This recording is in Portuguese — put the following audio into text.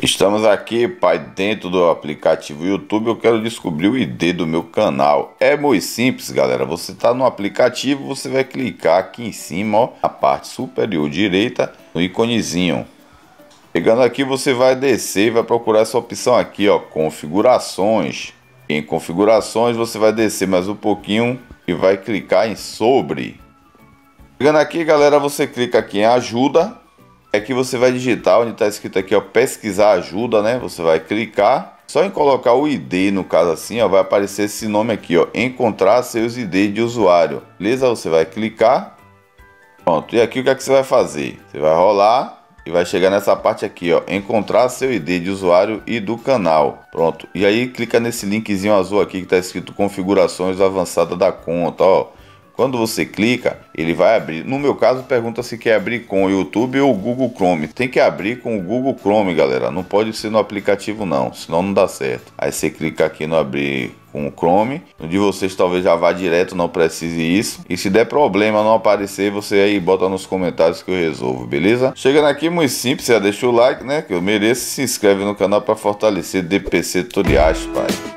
Estamos aqui, pai, dentro do aplicativo YouTube. Eu quero descobrir o ID do meu canal. É muito simples, galera. Você está no aplicativo, você vai clicar aqui em cima, ó, na parte superior direita, no íconezinho. Chegando aqui, você vai descer e vai procurar essa opção aqui, ó, configurações. Em configurações, você vai descer mais um pouquinho e vai clicar em sobre. Chegando aqui, galera, você clica aqui em ajuda é que você vai digitar onde está escrito aqui, ó, pesquisar ajuda, né? Você vai clicar, só em colocar o ID, no caso assim, ó, vai aparecer esse nome aqui, ó, encontrar seus ID de usuário. Beleza? Você vai clicar. Pronto. E aqui o que é que você vai fazer? Você vai rolar e vai chegar nessa parte aqui, ó, encontrar seu ID de usuário e do canal. Pronto. E aí clica nesse linkzinho azul aqui que está escrito configurações avançadas da conta, ó. Quando você clica, ele vai abrir. No meu caso, pergunta se quer abrir com o YouTube ou o Google Chrome. Tem que abrir com o Google Chrome, galera. Não pode ser no aplicativo, não, senão não dá certo. Aí você clica aqui no abrir com o Chrome. No de vocês talvez já vá direto, não precise isso. E se der problema não aparecer, você aí bota nos comentários que eu resolvo, beleza? Chegando aqui, muito simples, já deixa o like, né? Que eu mereço. Se inscreve no canal para fortalecer DPC Tutoriais, pai.